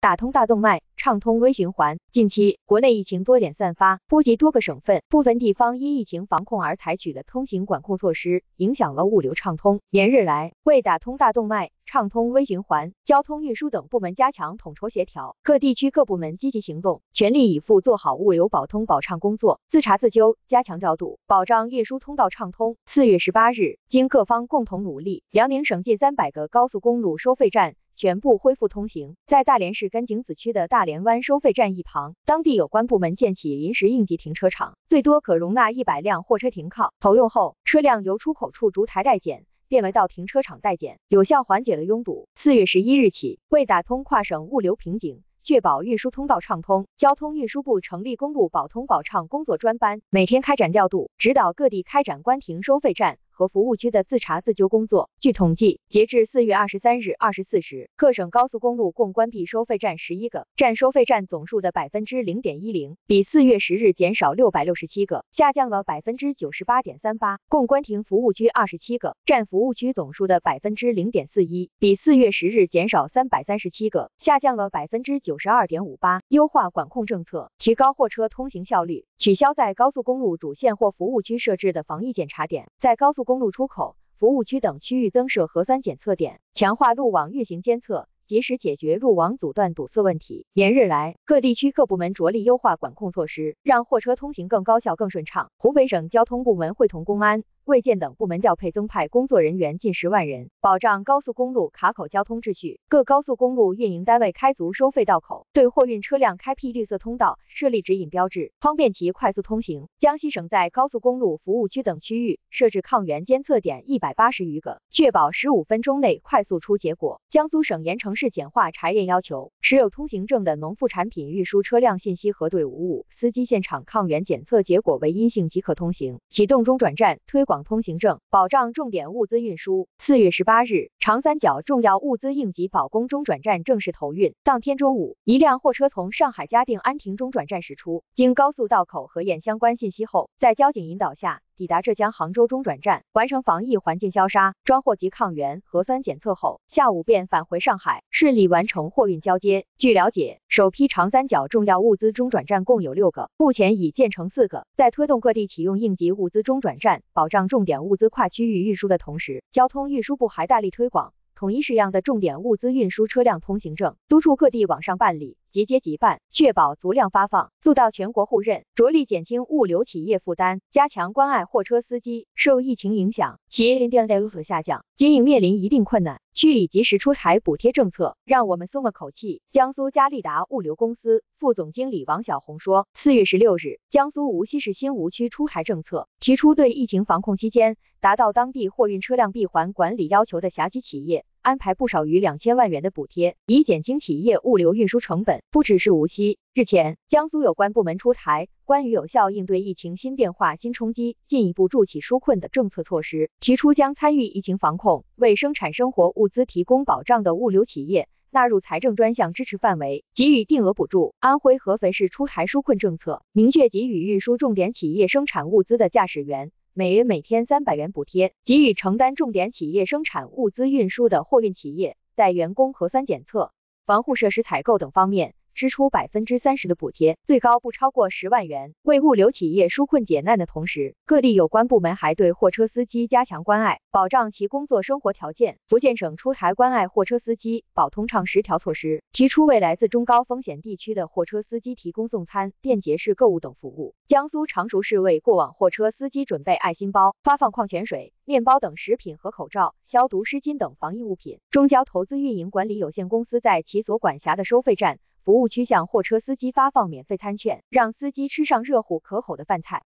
打通大动脉，畅通微循环。近期，国内疫情多点散发，波及多个省份，部分地方因疫情防控而采取的通行管控措施，影响了物流畅通。连日来，为打通大动脉，畅通微循环，交通运输等部门加强统筹协调，各地区各部门积极行动，全力以赴做好物流保通保畅工作，自查自纠，加强调度，保障运输通道畅通。四月十八日，经各方共同努力，辽宁省近三百个高速公路收费站。全部恢复通行，在大连市甘井子区的大连湾收费站一旁，当地有关部门建起临时应急停车场，最多可容纳一百辆货车停靠。投用后，车辆由出口处逐台代检，变为到停车场代检，有效缓解了拥堵。四月十一日起，为打通跨省物流瓶颈，确保运输通道畅通，交通运输部成立公路保通保畅工作专班，每天开展调度，指导各地开展关停收费站。和服务区的自查自纠工作。据统计，截至四月二十三日二十四时，各省高速公路共关闭收费站十一个，占收费站总数的百分之零点一零，比四月十日减少六百六十七个，下降了百分之九十八点三八。共关停服务区二十七个，占服务区总数的百分之零点四一，比四月十日减少三百三十七个，下降了百分之九十二点五八。优化管控政策，提高货车通行效率，取消在高速公路主线或服务区设置的防疫检查点，在高速公路出口、服务区等区域增设核酸检测点，强化路网运行监测，及时解决路网阻断堵塞问题。连日来，各地区各部门着力优化管控措施，让货车通行更高效、更顺畅。湖北省交通部门会同公安。卫健等部门调配增派工作人员近十万人，保障高速公路卡口交通秩序。各高速公路运营单位开足收费道口，对货运车辆开辟绿色通道，设立指引标志，方便其快速通行。江西省在高速公路服务区等区域设置抗原监测点一百八十余个，确保十五分钟内快速出结果。江苏省盐城市简化查验要求，持有通行证的农副产品运输车辆信息核对无误，司机现场抗原检测结果为阴性即可通行。启动中转站推广。通行证保障重点物资运输。四月十八日，长三角重要物资应急保供中转站正式投运。当天中午，一辆货车从上海嘉定安亭中转站驶出，经高速道口核验相关信息后，在交警引导下。抵达浙江杭州中转站，完成防疫环境消杀、装货及抗原核酸检测后，下午便返回上海，顺利完成货运交接。据了解，首批长三角重要物资中转站共有六个，目前已建成四个。在推动各地启用应急物资中转站，保障重点物资跨区域运输的同时，交通运输部还大力推广统一式样的重点物资运输车辆通行证，督促各地网上办理。即接即办，确保足量发放，做到全国互认，着力减轻物流企业负担，加强关爱货车司机。受疫情影响，企业零电量有所下降，经营面临一定困难。区里及时出台补贴政策，让我们松了口气。江苏嘉利达物流公司副总经理王小红说，四月十六日，江苏无锡市新吴区出台政策，提出对疫情防控期间达到当地货运车辆闭环管理要求的辖区企业，安排不少于两千万元的补贴，以减轻企业物流运输成本。不只是无锡，日前，江苏有关部门出台关于有效应对疫情新变化新冲击，进一步助企纾困的政策措施，提出将参与疫情防控、为生产生活物资提供保障的物流企业纳入财政专项支持范围，给予定额补助。安徽合肥市出台纾困政策，明确给予运输重点企业生产物资的驾驶员每人每天三百元补贴，给予承担重点企业生产物资运输的货运企业在员工核酸检测。防护设施采购等方面。支出百分之三十的补贴，最高不超过十万元。为物流企业纾困解难的同时，各地有关部门还对货车司机加强关爱，保障其工作生活条件。福建省出台关爱货车司机保通畅十条措施，提出为来自中高风险地区的货车司机提供送餐、便捷式购物等服务。江苏常熟市为过往货车司机准备爱心包，发放矿泉水、面包等食品和口罩、消毒湿巾等防疫物品。中交投资运营管理有限公司在其所管辖的收费站。服务区向货车司机发放免费餐券，让司机吃上热乎可口的饭菜。